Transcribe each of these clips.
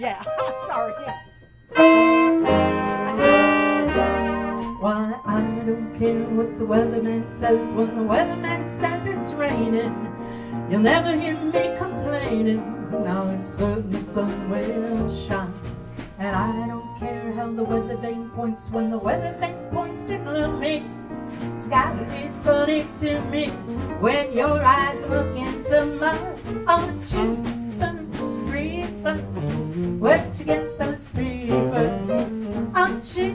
Yeah, sorry. Why, I don't care what the weatherman says when the weatherman says it's raining. You'll never hear me complaining. Now I'm certain the sun will shine. And I don't care how the weather vane points when the weather vane points to gloomy. It's gotta be sunny to me when your eyes look into mine.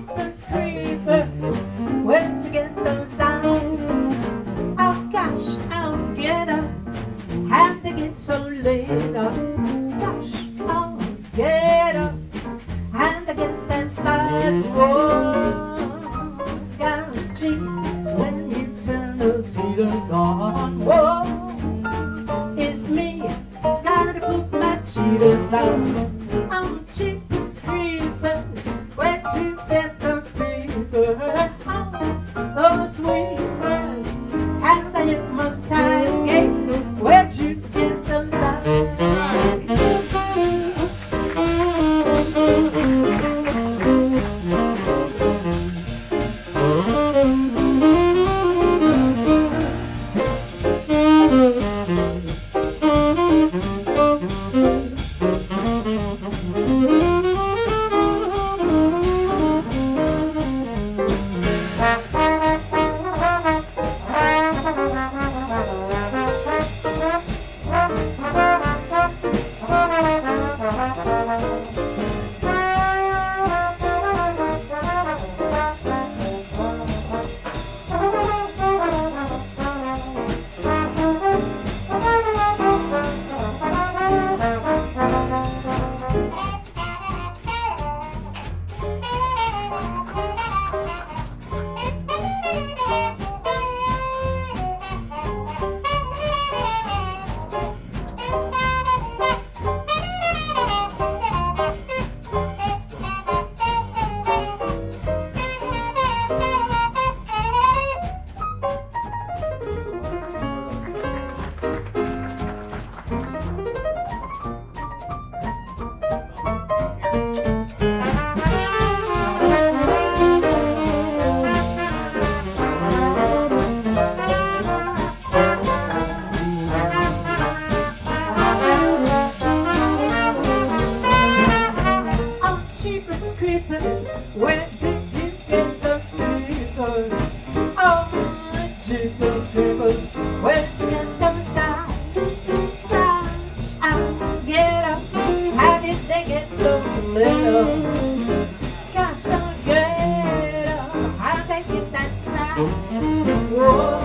Oh, jeepers, creepers, where'd you get those eyes? Oh gosh, oh get up, how'd they get so lit up? Gosh, oh get up, how'd they get that size? Whoa, a Jeep when you turn those heaters on. Whoa, it's me, gotta put my cheetahs on. slippers? Where did you get those slippers? Oh, magical slippers. Where did you get those slippers? I get up. How did they get so little? Gosh, don't get up. How did they get that size? Whoa.